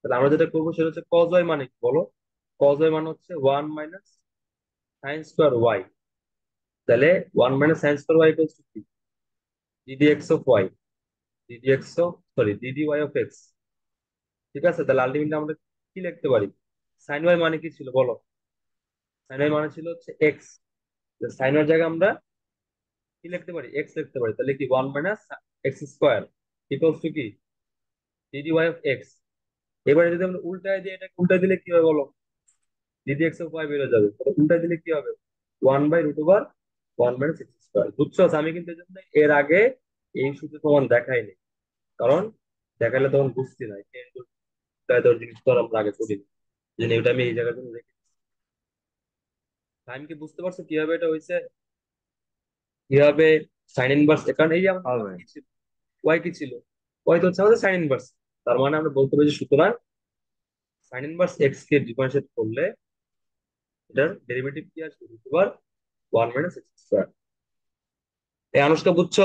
Speaker 1: তাহলে আমরা যেটা করব সেটা হচ্ছে কজ ওয়াই মানে কি বলো? কজ ওয়াই মানে হচ্ছে one minus sine square y তাহলে one minus sine square y equals to কি? D d x of y d d x of sorry d d y of x ঠিক আছে? তাহলে আলটিমেটলি আমরা কি লিখতে পারি? সাইন ওয়াই মানে কি ছিল? বলো। সাইন ওয়াই মানে ছিল হচ্ছে এক্স সাইন ওয়াই জায়গায় আমরা কি লিখতে পারি? এক্স লিখতে পারি। তাহলে কি? One minus x square equals to কি? D d y of x এবারে যদি আমরা উল্টায় দিই, এটাকে উল্টায় দিলে কি হবে বলো? ডিডি এক্স অফ ওয়াই বেরো যাবে। উল্টায় দিলে কি হবে? One by root over one minus x square বুঝছ? আমি কিন্তু এই জন্য এর আগে এই সূত্র তোমার দেখাইনি। কারণ দেখালে তখন বুঝছি না। তাই তোর জিনিস তো আমরা আগে করিনি। ওটা আমি এই জায়গার জন্য রেখে টাইম কি বুঝতে পারছ? কীভাবে এটা হয়েছে কীভাবে সাইন ইনভার্স কারণ এই যে আমাদের
Speaker 3: হবে
Speaker 1: ওয়াই কি ছিল? ওয়াই তো হচ্ছে আমাদের সাইন ইনভার্স তার মানে আমরা বলতে পারি যে সুতরাং সাইন ইনভার্স এক্স কে ডিফারেন্সিয়েট করলে এটার ডেরিভেটিভ কি আসবে? Root over one minus x square এই আনুষ্কা বুঝছ?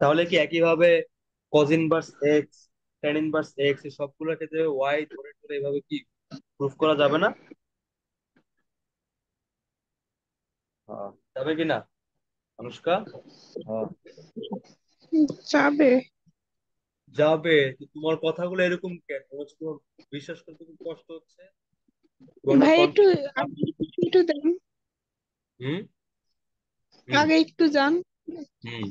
Speaker 1: তাহলে কি একইভাবে cos inverse x tan inverse x এই সবগুলোর ক্ষেত্রে ওয়াই ধরে ধরে এভাবে কি প্রুফ করা যাবে না?
Speaker 3: হ্যাঁ
Speaker 1: যাবে কি না? আনুষ্কা
Speaker 3: হ্যাঁ।
Speaker 2: যাবে।
Speaker 1: যাবে। তোমার কথাগুলো এরকম কেন? তোমার বিশ্বাস করতে খুব কষ্ট হচ্ছে।
Speaker 2: ভাই একটু একটু দেন।
Speaker 1: হুম।
Speaker 2: আগে একটু যান।
Speaker 1: হুম।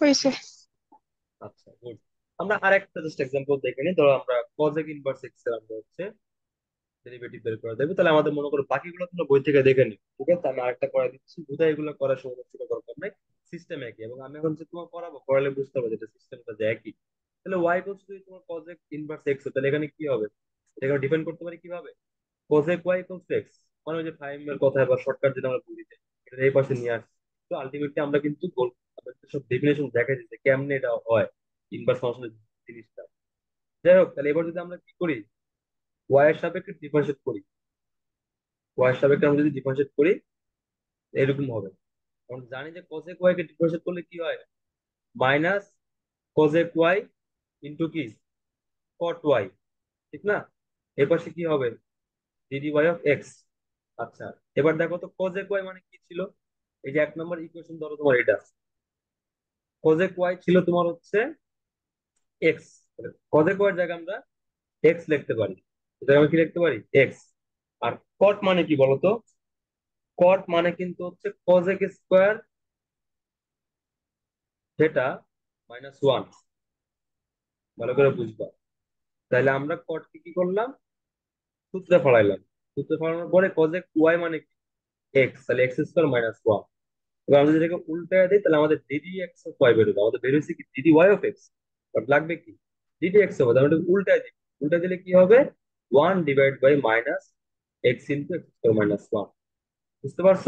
Speaker 2: হয়েছে।
Speaker 1: আচ্ছা গুড আমরা আরেকটা জাস্ট এক্সাম্পল দেখে নিই। ধরো আমরা কজেক ইনভার্স এক্সের আমরা হচ্ছে ডেরিভেটিভ বের করে দেবে। তাহলে আমাদের মনে করো বাকিগুলো তোমরা বই থেকে দেখে নিও, ঠিক আছে? আমি আরেকটা করে দিচ্ছি। বুঝা এগুলো করার সমস্ত দরকার নাই। সিস্টেম একই। এবং আমি এখন যে তোমার করাবো, করালে বুঝতে পারবে যেটা সিস্টেমটা যে একই। তাহলে ওয়াই কোস যদি তোমার কজেক ইনভার্স এক্স তাহলে এখানে কি হবে? এখানে ডিপেন্ড করতে পারি কীভাবে? Cosec y to x মানে যে ফাইম এর কথা বা শর্টকাট যেটা আমরা বলি এটা এই পাশে নিয়ে আসছি। তো আলটিমেটলি আমরা কিন্তু গোল সব ডেফিনেশন দেখা যাচ্ছে কেমনে এটা হয় ইনভার্স ফাংশনের জিনিসটা। যাই হোক, তাহলে এবার যদি আমরা কি করি? y এর সাপেক্ষে ডিফারেন্সিয়েট করি। y এর সাপেক্ষে আমরা যদি ডিফারেন্সিয়েট করি, এরকম হবে। আমরা জানি যে cosec y কে ডিফারেন্সিয়েট করলে কি হয়? মাইনাস cosec y ইনটু কি? cot y ঠিক না? এর পাশে কি হবে? ডিডি ওয়াই অফ এক্স আচ্ছা এবার দেখো তো কোজেক ওয়াই মানে কি ছিল? এই যে এক নম্বর ইকুয়েশন ধরো তোমার এটা। কোজেক ওয়াই ছিল তোমার হচ্ছে এক্স কজেক ওয়াই জায়গায় আমরা এক্স লিখতে পারি। আমরা কি লিখতে পারি? এক্স আর কট মানে কি বলতো? কট মানে কিন্তু হচ্ছে cosec square theta minus one ভালো করে বুঝবা। তাহলে আমরা কটকে কি করলাম? সূত্রে ফলাইলাম। সূত্রে ফলানোর পরে কজেক ওয়াই মানে কি? এক্স তাহলে এক্স স্কোয়ার মাইনাস ওয়ান এবার আমরা যদি এটাকে উল্টায় দিই তাহলে আমাদের ডিডি এক্স অফ ওয়াই বেরোবে আমাদের বেরোচ্ছে কি? D d y of x but লাগবে কি? ডিডি এক্স হবে তাহলে উল্টায় দিই। উল্টায় দিলে কি হবে? One divide by minus x into x square minus one বুঝতে পারছ?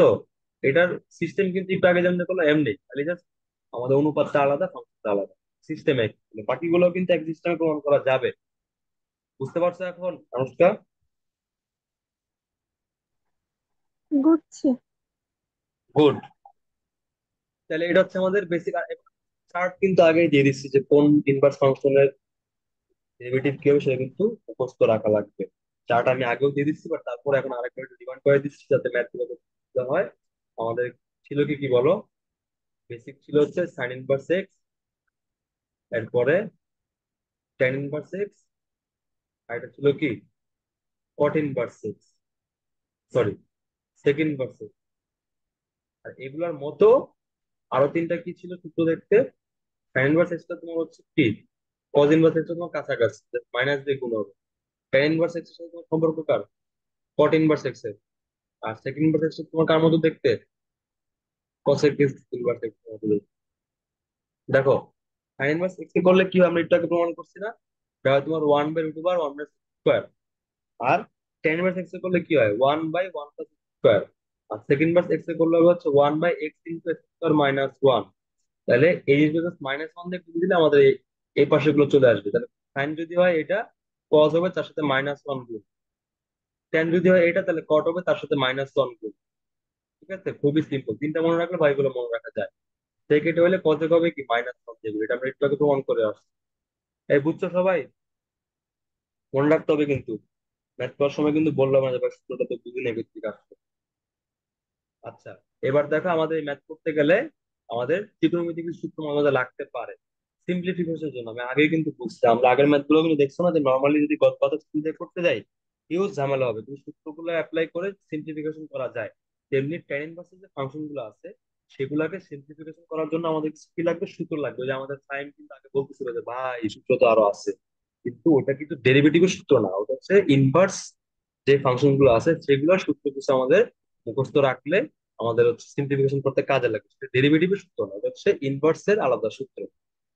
Speaker 1: এটার সিস্টেম কিন্তু একটু আগে যেমন করল এমনি খালি জাস্ট আমাদের অনুপাতটা আলাদা ফাংশনটা আলাদা। সিস্টেম এক। বাকিগুলো কিন্তু এক সিস্টেমে প্রমাণ করা যাবে। বুঝতে পারছ এখন অনুষ্কা? গুড তাহলে এটা হচ্ছে আমাদের বেসিক চার্ট কিন্তু আগেই দিয়ে দিচ্ছি যে কোন ইনভার্স ফাংশনের ডেরিভেটিভ কি হবে সেটা কিন্তু মুখস্থ রাখা লাগবে। চার্ট আমি আগেও দিয়ে দিচ্ছি বাট তারপরে এখন আরেকবার একটু রিমান্ড করে দিচ্ছি যাতে ম্যাথ হয়। আমাদের ছিল কি কি বলো? বেসিক ছিল হচ্ছে সাইন ইনভার্স এক্স এরপরে টেন ইনভার্স এক্স আর এটা ছিল কি? Cot inverse x sorry second inverse x আর এগুলোর মতো আরও তিনটা কি ছিল সূত্র দেখতে? সাইন ইনভার্স এক্সটা তোমার হচ্ছে কি কজ ইনভার্স এক্সটা তোমার কাছাকাছি মাইনাস দিয়ে গুণ হবে। টেন ইনভার্স এক্সের সাথে তোমার সম্পর্ক কার? কট ইনভার্স এক্সের আর সেকেন্ড ইনভার্স এক্স তোমার কার মতো দেখতে? কসেক ইনভার্স এক্সের মতো দেখতে। দেখো সাইন ইনভার্স এক্স করলে কি হয়? আমরা আগে প্রমাণ করছি না। হয় তোমার one by root over one by square R tan inverse x করলে কি হয়? One by one plus square R second inverse x করলে হবে হচ্ছে one by x into x square minus one তাহলে এই জিনিসটা মাইনাস ওয়ান দিয়ে দিলে আমাদের এই পাশে গুলো চলে আসবে। তাহলে সাইন যদি হয় এটা কজ হবে তার সাথে মাইনাস ওয়ান গুণ। টেন যদি হয় এটা তাহলে কট হবে তার সাথে মাইনাস ওয়ান গুণ। ঠিক আছে? খুবই সিম্পল তিনটা মনে রাখলে বা এগুলো মনে রাখা যায়। সেকেন্ড হলে কজে হবে কি? মাইনাস ওয়ান যেগুলো এটা আমরা একটু আগে প্রমাণ করে আসছি। এই বুঝছ সবাই? মনে রাখতে হবে কিন্তু। ম্যাথ করার সময় কিন্তু বললাম না যে তো বুঝে ঠিক আছে আচ্ছা এবার দেখো আমাদের এই ম্যাথ করতে গেলে আমাদের ত্রিকোণমিতিক সূত্র আমাদের লাগতে পারে। সিম্পলিফিকেশনের জন্য, আমি আগে কিন্তু বুঝছি আমরা আগের ম্যাথগুলো কিন্তু দেখছ না যে নর্মালি যদি গত কথা চিন্তা করতে যাই হিউজ ঝামেলা হবে। কিন্তু সূত্রগুলো অ্যাপ্লাই করে সিম্পলিফিকেশন করা যায়। তেমনি টেন ইনভার্সের যে ফাংশনগুলো আছে, সেগুলোকে সিম্পলিফিকেশন করার জন্য আমাদের কি লাগবে? সূত্র লাগবে। যে আমাদের সাইন কিন্তু আগে বলতেছিল যে, ভাই, এই সূত্র তো আরও আছে। কিন্তু ওটা কিন্তু ডেরিভেটিভের সূত্র না, ওটা হচ্ছে ইনভার্স যে ফাংশনগুলো আছে সেগুলোর সূত্র কিছু আমাদের মুখস্থ রাখলে আমাদের হচ্ছে সিম্পলিফিকেশন করতে কাজে লাগে। সেটা ডেরিভেটিভের সূত্র না ওটা হচ্ছে ইনভার্সের আলাদা সূত্র।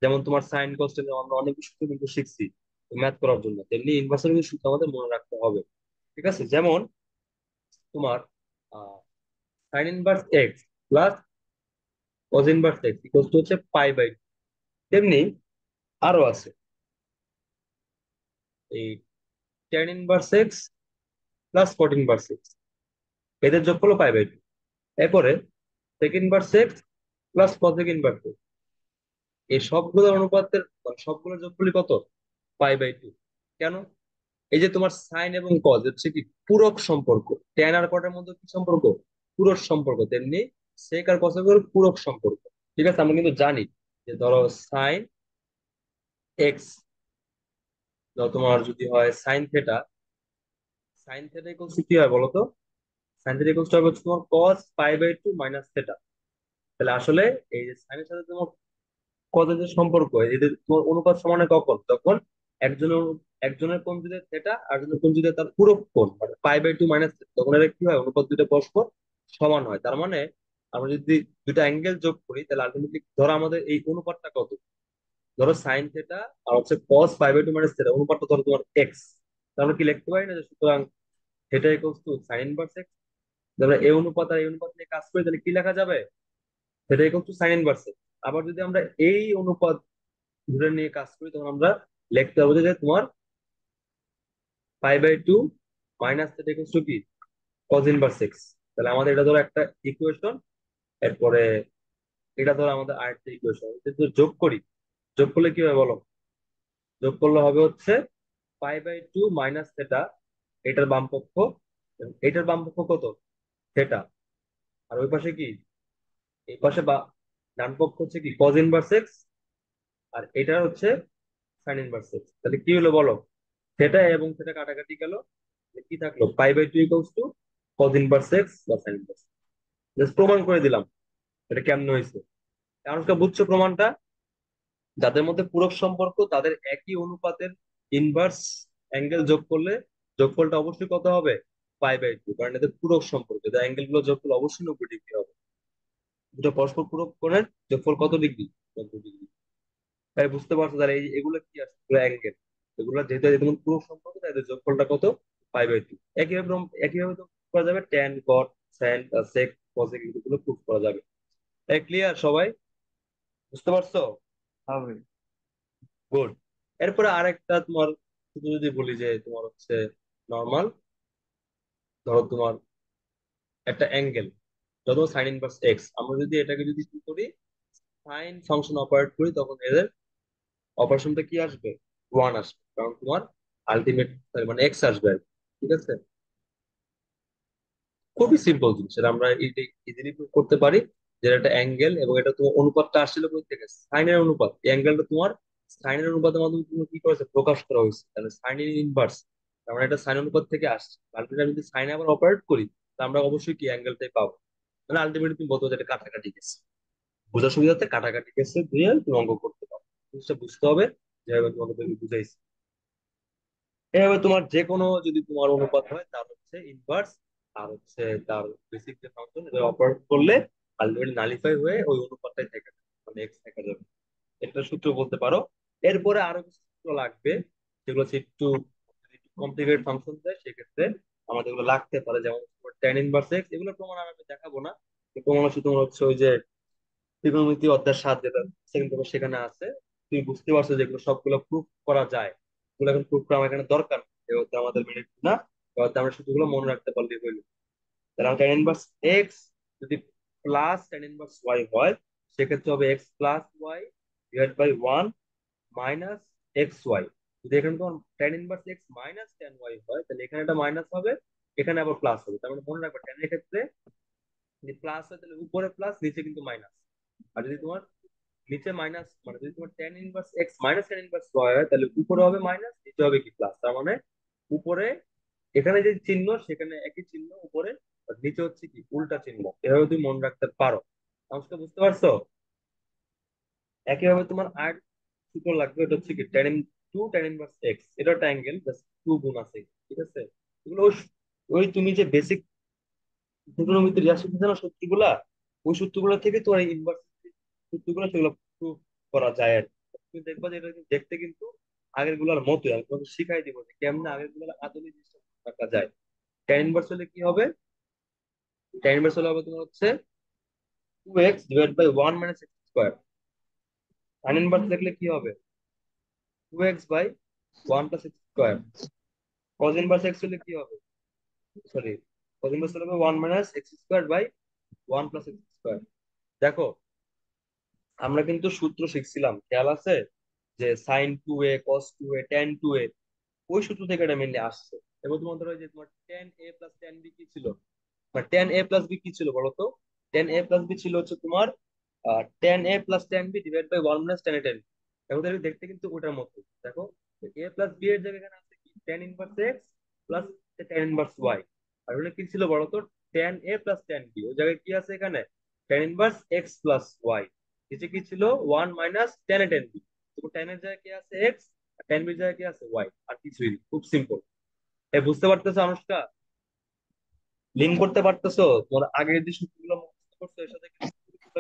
Speaker 1: যেমন তোমার সাইন কস্টের আমরা অনেক সূত্র কিন্তু শিখছি ম্যাথ করার জন্য। তেমনি ইনভার্সের কিন্তু সূত্র আমাদের মনে রাখতে হবে। ঠিক আছে? যেমন তোমার sine inverse x plus cos inverse x equal to হচ্ছে পাই বাই তেমনি আরও আছে। এই tan inverse x plus cot inverse x এদের যোগ করল পাই বাই টু এরপরে second inverse x plus cosec inverse x এই সবগুলো অনুপাতের মানে সবগুলোর যোগফলই কত? পাই বাই টু কেন? এই যে তোমার সাইন এবং কজ হচ্ছে কি পূরক সম্পর্ক। ট্যান আর কটের মধ্যে কি সম্পর্ক? পূরক সম্পর্ক। তেমনি সেক আর কসেকের পূরক সম্পর্ক। ঠিক আছে? আমরা কিন্তু জানি যে ধরো সাইন এক্স তোমার যদি হয় sine theta sine theta equals কি হয় বলো তো সাইন থেটা ইকুয়ালস হবে হচ্ছে তোমার cos pi by two minus theta তাহলে আসলে এই যে সাইনের সাথে তোমার কজের যে সম্পর্ক এদের তোমার অনুপাত সমানে কখন? তখন একজনের একজনের কোণ যদি থেটা আর একজনের কোণ যদি তার পূরক কোণ মানে পাই বাই টু মাইনাস তখন এটা কি হয়? অনুপাত দুটো পরস্পর সমান হয়। তার মানে আমরা যদি দুটো অ্যাঙ্গেল যোগ করি, তাহলে আলটিমেটলি ধরো আমাদের এই অনুপাতটা কত? ধরো সাইন থেটা আর হচ্ছে cos pi by two minus theta অনুপাতটা ধরো তোমার এক্স তাহলে কি লিখতে পারি না যে সুতরাং theta equals to sine inverse x আমরা এই অনুপাত আর এই অনুপাত নিয়ে কাজ করি তাহলে কি লেখা যাবে? সেটা ইকুয়াল টু সাইন ইনভার্স আবার যদি আমরা এই অনুপাত ধরে নিয়ে কাজ করি, তখন আমরা লিখতে হবে যে তোমার pi by two minus theta equals to কি কজ ইনভার্স এক্স তাহলে আমাদের এটা ধরো একটা ইকুয়েশন এরপরে এটা ধরো আমাদের আরেকটা ইকুয়েশন যদি যোগ করি, যোগ করলে কি হবে বলো? যোগ করলে হবে হচ্ছে pi by two minus theta এটার বাম পক্ষ এটার বাম পক্ষ কত? থেটা আর ওই পাশে কি? এই পাশে বা, ডান পক্ষ হচ্ছে কি? কজ ইনভার্স এক্স আর এটা হচ্ছে সাইন ইনভার্স এক্স তাহলে কি হলো বলো? থেটা এবং থেটা কাটাকাটি গেল। কি থাকল? Pi by two equals to cos inverse x বা সাইন ইনভার্স জাস্ট প্রমাণ করে দিলাম। এটা কেমন হয়েছে? কারণ বুঝছ প্রমাণটা? যাদের মধ্যে পূরক সম্পর্ক, তাদের একই অনুপাতের ইনভার্স অ্যাঙ্গেল যোগ করলে যোগফলটা অবশ্যই কত হবে? পাই বাই টু কারণ এদের পূরক সম্পর্ক এদের অ্যাঙ্গেলগুলো যোগ করলে অবশ্যই নব্বই ডিগ্রি হবে। দুটো পরস্পর পূরক কোণের যোগফল কত ডিগ্রি নব্বই ডিগ্রি তাই বুঝতে পারছ তাহলে এই এগুলো কি আছে? এগুলো অ্যাঙ্গেল এগুলো যেহেতু এদের মধ্যে পূরক সম্পর্ক তাই এদের যোগফলটা কত? পাই বাই টু একইভাবে একইভাবে তো করা যাবে tan cot sine sec cosec এগুলো প্রুফ করা যাবে তাই ক্লিয়ার সবাই? বুঝতে পারছ?
Speaker 3: হবে
Speaker 1: গুড এরপরে আরেকটা তোমার শুধু যদি বলি যে তোমার হচ্ছে নর্মাল ধরো তোমার একটা অ্যাঙ্গেল যত সাইন ইনভার্স এক্স আমরা যদি এটাকে যদি কি করি সাইন ফাংশন অপারেট করি, তখন এদের অপারেশনটা কি আসবে? ওয়ান আসবে। কারণ তোমার আলটিমেট মানে এক্স আসবে ঠিক আছে? খুবই সিম্পল জিনিস, এটা আমরা ইজিলি করতে পারি, যে একটা অ্যাঙ্গেল এবং এটা তোমার অনুপাতটা আসছিল কোথা থেকে? সাইনের অনুপাত। এই অ্যাঙ্গেলটা তোমার সাইনের অনুপাতের মাধ্যমে তুমি কি করেছে? প্রকাশ করা হয়েছে। তাহলে সাইন ইনভার্স মানে এটা সাইন অনুপাত থেকে আসছে। আলটিমেটলি আমি যদি সাইনে আবার অপারেট করি তাহলে আমরা অবশ্যই কি অ্যাঙ্গেলটাই পাবো? মানে আলটিমেটলি তুমি বলতে এটা কাটাকাটি গেছে বোঝার সুবিধাতে কাটাকাটি গেছে দিয়ে তুমি অঙ্ক করতে পারো। জিনিসটা বুঝতে হবে, যেভাবে তোমাকে বুঝাইছি। এভাবে তোমার যে কোনো যদি তোমার অনুপাত হয়, তার হচ্ছে ইনভার্স আর হচ্ছে তার বেসিক যে ফাংশন এটা অপারেট করলে আলটিমেটলি নালিফাই হয়ে ওই অনুপাতটাই থেকে যাবে মানে এক্স থেকে যাবে। এটা সূত্র বলতে পারো। এরপরে আরও কিছু সূত্র লাগবে, যেগুলো হচ্ছে একটু কমপ্লিকেটেড ফাংশন দেয়, সেক্ষেত্রে আমাদের এগুলো লাগতে পারে, যেমন ট্যান ইনভার্স এক্স এগুলো প্রমাণ আমি দেখাবো না। প্রমাণ হচ্ছে তোমার হচ্ছে ওই যে ত্রিকোণমিতি অধ্যায় সাত যেটা সেকেন্ড পেপার সেখানে আছে। তুমি বুঝতে পারছ যে এগুলো সবগুলো প্রুফ করা যায়। এগুলো এখন প্রুফ করা আমার এখানে দরকার আমাদের মেরিট না আমরা শুধু গুলো মনে রাখতে পারলেই হইল। তাহলে tan ইনভার্স এক্স যদি প্লাস tan ইনভার্স ওয়াই হয়, সেক্ষেত্রে হবে x plus y divide by one minus x y যদি এখানে তোমার tan inverse x minus tan y হয়, তাহলে এখানে এটা মাইনাস হবে, এখানে আবার প্লাস হবে। তার মানে মনে রাখবে, tan এর ক্ষেত্রে যদি প্লাস হয়, তাহলে উপরে প্লাস নিচে কিন্তু মাইনাস আর যদি তোমার নিচে মাইনাস মানে যদি তোমার tan inverse x minus tan inverse y হয়, তাহলে উপরে হবে মাইনাস নিচে হবে কি প্লাস তার মানে উপরে এখানে যে চিহ্ন, সেখানে একই চিহ্ন, উপরে আর নিচে হচ্ছে কি, উল্টা চিহ্ন। এভাবে তুমি মনে রাখতে পারো। অংশটা বুঝতে পারছ? একইভাবে তোমার আর সূত্র লাগবে, এটা হচ্ছে কি, tan টু এক্স এটা অ্যাঙ্গেল টু গুণ আছে, ঠিক আছে? এগুলো ওই- তুমি যে বেসিক ওই সূত্রগুলো থেকে তোমার সূত্রগুলো সেগুলো প্রুভ করা যায় তুমি যে দেখতে কিন্তু আগেরগুলার তোমাকে শিখাই দিব যে কেমনে আগেরগুলার আদলে জিনিসটা রাখা যায়। tan ইনভার্স হলে কি হবে? tan ইনভার্স হলে হবে তোমার হচ্ছে two x divide by one minus x square tan inverse দেখলে কি হবে? One plus x square cos inverse x কি হবে? Sorry cos inverse x square by one plus x square দেখো, আমরা কিন্তু সূত্র শিখছিলাম, খেয়াল আছে? যে sine two a cos two a tan two a ওই সূত্র থেকে এটা মেনলি আসছে। এবার তোমার ধরো যে তোমার tan a plus tan b কি ছিল? বা ট্যান এ প্লাস বি কি ছিল বলো তো? ট্যান এ প্লাস বি ছিল হচ্ছে তোমার tan a plus tan b divide by one minus tan a tan এখন দেখো দেখতে কিন্তু ওটার মতো দেখো এ প্লাস বি এর জায়গায় এখানে আছে কি? Inverse x plus inverse y আর কি ছিল বলো তো? এ প্লাস বি ওই জায়গায় কি আছে এখানে? Tan inverse x plus y নিচে কি ছিল? ওয়ান মাইনাস এ বি এর জায়গায় কি আছে এক্স আর বির জায়গায় কি আছে ওয়াই আর কিছুই খুব সিম্পল এ বুঝতে পারতেছো অনুষ্কা লিঙ্ক করতে পারতেছো? তোমার আগের যে সূত্রগুলো মুখস্থ করছ, এর সাথে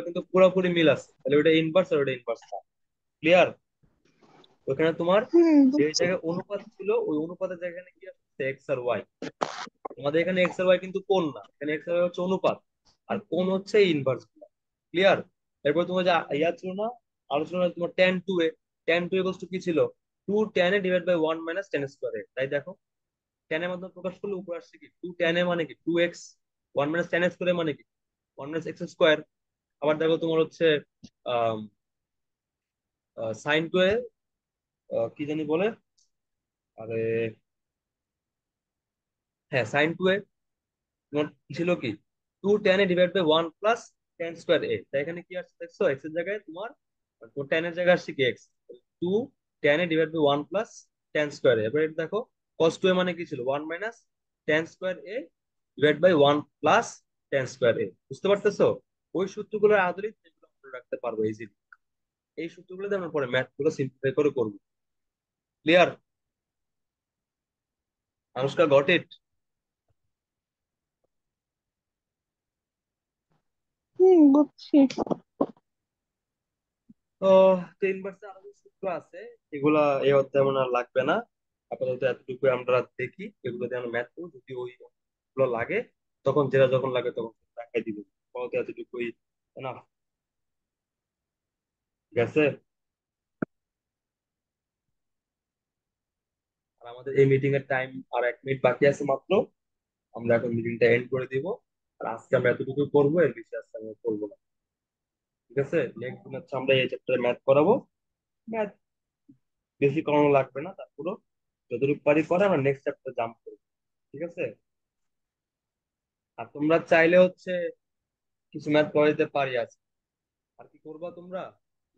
Speaker 1: কিন্তু পুরোপুরি মিল আছে। তাহলে ওটা ইনভার্স আর ওটা ইনভার্স না ক্লিয়ার ওখানে তোমার যে জায়গায় অনুপাত ছিল ওই অনুপাতের জায়গায় কি আছে এক্স আর ওয়াই তোমাদের এখানে এক্স আর ওয়াই কিন্তু কোণ না এখানে এক্স আর ওয়াই হচ্ছে অনুপাত আর কোণ হচ্ছে ইনভার্স ক্লিয়ার এরপর তোমার যে ইয়া ছিল না আলোচনা তোমার tan two a. Tan two equals to কি ছিল? Two tan a divide by one minus tan square a. তাই দেখো ট্যান এর মাধ্যমে প্রকাশ করলে উপরে আসছে কি? টু ট্যান এ মানে কি? Two x one minus tan square মানে কি? ওয়ান মাইনাস এক্স স্কোয়ার আবার দেখো তোমার হচ্ছে সাইন টু এ কি জানি বলে? আরে হ্যাঁ সাইন টু এ তোমার ছিল কি? Two tan a divide by one plus tan square a তাই এখানে কি আসছে দেখছ? এক্সের জায়গায় তোমার টেন এর জায়গায় আসছে কি x two tan a divide by one plus tan square a এবার এটা দেখো কস টু এ মানে কি ছিল? One minus tan square a divide by one plus tan square a বুঝতে পারতেছো? ওই সূত্রগুলোর আদলে রাখতে পারব ইজিলি এই সূত্রগুলো দিয়ে আমরা পরে ম্যাথগুলো সিম্পলিফাই করে করব। Clear Anushka got it
Speaker 2: hmm বুঝছি।
Speaker 1: তো তিন ভার্সে আরও সূত্র আছে এগুলা এই অধ্যায় মনে হয় লাগবে না। আপাতত এতটুকু আমরা দেখি এগুলো দিয়ে আমরা ম্যাথ করব যদি ওই গুলো লাগে তখন যেটা যখন লাগে তখন দেখাই দিব। এতটুকুই না আছে আর আমাদের এই মিটিং এর টাইম আর এক মিনিট বাকি আছে মাত্র। আমরা এখন মিটিংটা এন্ড করে দিব। আর আজকে আমরা এতটুকু করব, এর বেশি আজকে আমরা করব না। ঠিক আছে? নেক্সট দিন হচ্ছে আমরা এই চ্যাপ্টারে ম্যাথ করাবো। ম্যাথ বেশি লাগবে না তারপরে যতটুকু পারি করে, আমরা নেক্সট চ্যাপ্টারে জাম্প করব। ঠিক আছে? আর তোমরা চাইলে হচ্ছে কিছু ম্যাথ করে দিতে পারি আজকে। আর কি করবা তোমরা?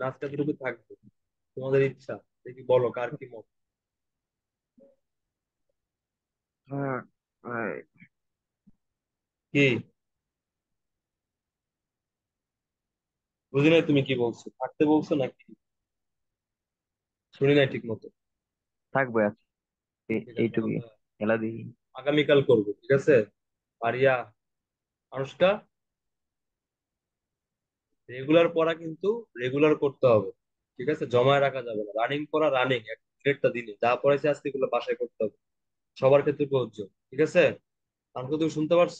Speaker 1: না আজকে থাকবে। তোমাদের ইচ্ছা দেখি বলো কার কি মত।
Speaker 3: হ্যাঁ
Speaker 1: কি? বুঝি নাই তুমি কি বলছো থাকতে বলছো নাকি? শুনি নাই ঠিক মতো।
Speaker 3: থাকবে এইটুকুই খেলা দেখি।
Speaker 1: আগামীকাল করব ঠিক আছে? আর ইয়া আনুষ্কা রেগুলার পড়া কিন্তু রেগুলার করতে হবে। ঠিক আছে? জমায় রাখা যাবে না। রানিং পড়া রানিং একটা দিনে। যা পড়াইছে আজকে এগুলো বাসায় করতে হবে। সবার ক্ষেত্রে প্রযোজ্য। ঠিক আছে? আনুষ্কা তুমি শুনতে পারছ?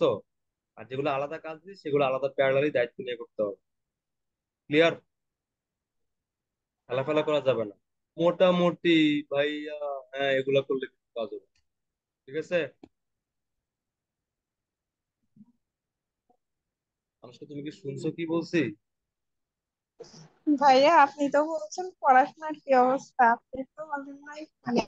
Speaker 1: আর যেগুলো আলাদা কাজ দিই সেগুলো আলাদা প্যারালালি দায়িত্ব নিয়ে করতে হবে। ক্লিয়ার খেলাফেলা করা যাবে না। মোটামুটি ভাইয়া হ্যাঁ এগুলা করলে কিন্তু কাজ হবে। ঠিক আছে? আনুষ্কা তুমি কি শুনছো কি বলছি?
Speaker 2: ভাইয়া আপনি তো বলছেন পড়াশোনার কি অবস্থা? আপনি তো মনে হয়